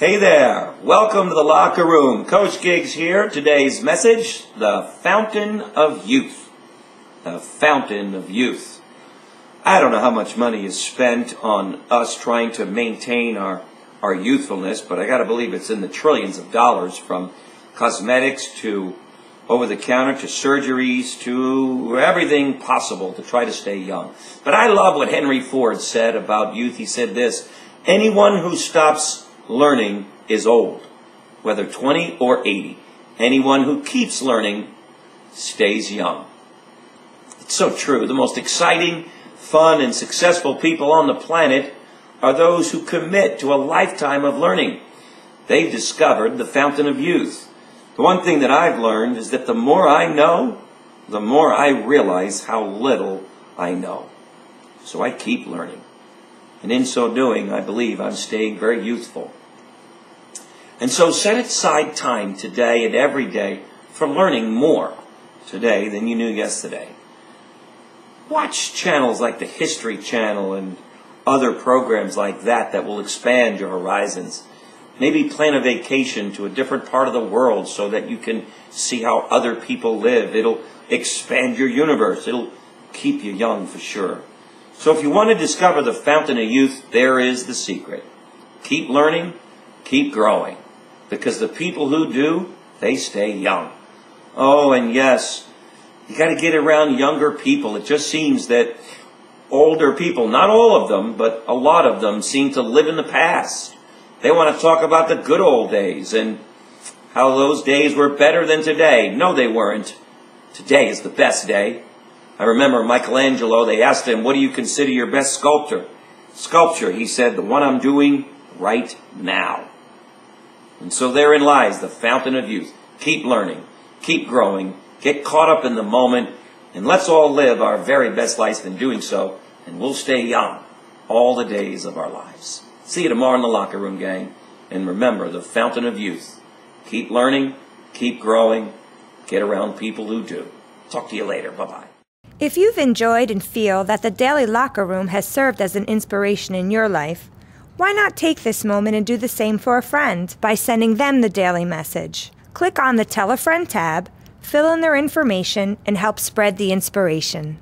Hey there, welcome to the locker room. Coach Gigs here. Today's message the fountain of youth. The fountain of youth. I don't know how much money is spent on us trying to maintain our, our youthfulness, but I got to believe it's in the trillions of dollars from cosmetics to over the counter to surgeries to everything possible to try to stay young. But I love what Henry Ford said about youth. He said this anyone who stops learning is old, whether 20 or 80. Anyone who keeps learning stays young. It's so true. The most exciting, fun, and successful people on the planet are those who commit to a lifetime of learning. They've discovered the fountain of youth. The one thing that I've learned is that the more I know, the more I realize how little I know. So I keep learning. And in so doing, I believe I'm staying very youthful. And so set aside time today and every day for learning more today than you knew yesterday. Watch channels like the History Channel and other programs like that that will expand your horizons. Maybe plan a vacation to a different part of the world so that you can see how other people live. It'll expand your universe. It'll keep you young for sure. So if you want to discover the fountain of youth, there is the secret. Keep learning, keep growing. Because the people who do, they stay young. Oh, and yes, you got to get around younger people. It just seems that older people, not all of them, but a lot of them seem to live in the past. They want to talk about the good old days and how those days were better than today. No, they weren't. Today is the best day. I remember Michelangelo, they asked him, What do you consider your best sculptor? Sculpture, he said, the one I'm doing right now. And so therein lies the fountain of youth. Keep learning, keep growing, get caught up in the moment, and let's all live our very best life in doing so, and we'll stay young all the days of our lives. See you tomorrow in the locker room, gang. And remember the fountain of youth. Keep learning, keep growing, get around people who do. Talk to you later. Bye bye. If you've enjoyed and feel that the Daily Locker Room has served as an inspiration in your life, why not take this moment and do the same for a friend by sending them the daily message? Click on the Tell a Friend tab, fill in their information, and help spread the inspiration.